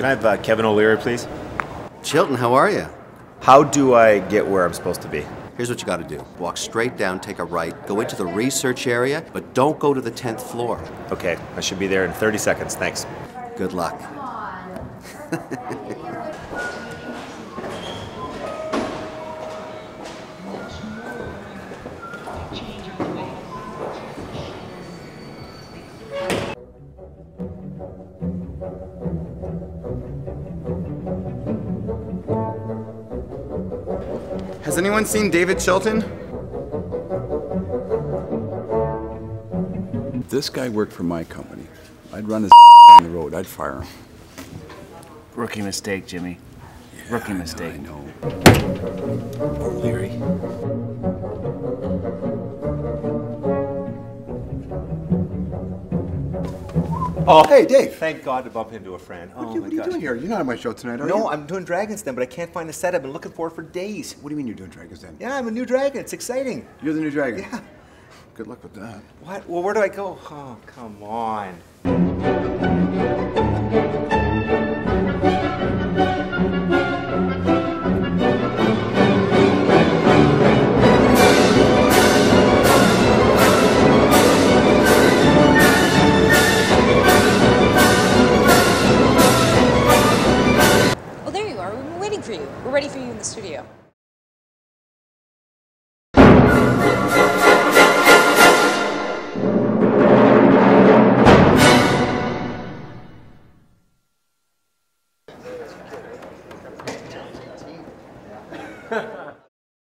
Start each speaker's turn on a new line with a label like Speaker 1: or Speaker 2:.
Speaker 1: Can I have uh, Kevin O'Leary, please?
Speaker 2: Chilton, how are you?
Speaker 1: How do I get where I'm supposed to be?
Speaker 2: Here's what you got to do walk straight down, take a right, go into the research area, but don't go to the 10th floor.
Speaker 1: Okay, I should be there in 30 seconds. Thanks.
Speaker 2: Good luck.
Speaker 3: Has anyone seen David Chilton?
Speaker 4: This guy worked for my company, I'd run his down the road. I'd fire him.
Speaker 5: Rookie mistake, Jimmy. Rookie mistake.
Speaker 4: I know.
Speaker 1: O'Leary. Oh,
Speaker 6: Hey, Dave.
Speaker 1: Thank God to bump into a friend. Oh,
Speaker 6: What, you-
Speaker 1: my
Speaker 6: what are you
Speaker 1: gosh.
Speaker 6: doing here? You're not on my show tonight, are you?
Speaker 1: No, I'm doing Dragon's Den, but I can't find a set. I've been looking for it for days.
Speaker 6: What do you mean you're doing Dragon's Den?
Speaker 1: Yeah, I'm a new dragon. It's exciting.
Speaker 6: You're the new dragon?
Speaker 1: Yeah.
Speaker 6: Good luck with that.
Speaker 1: What? Well, where do I go? Oh, come on. We're ready for you in the studio. Ha ha.